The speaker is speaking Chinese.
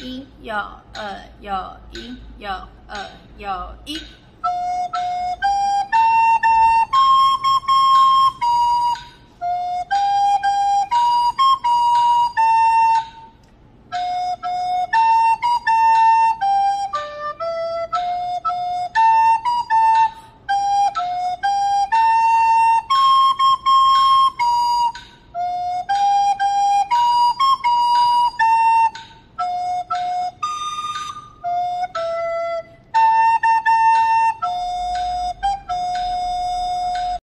一有二有一有二有一。